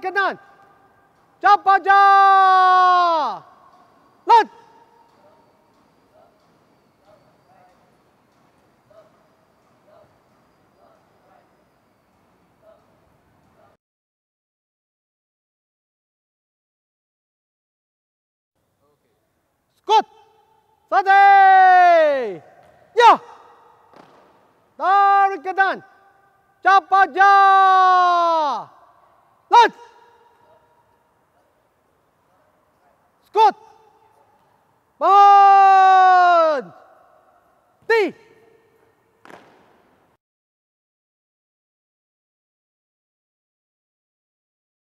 Kanan. Cepat je! Let! Skot! Sate! Ya! Dari kanan. Cepat Good. Berhenti.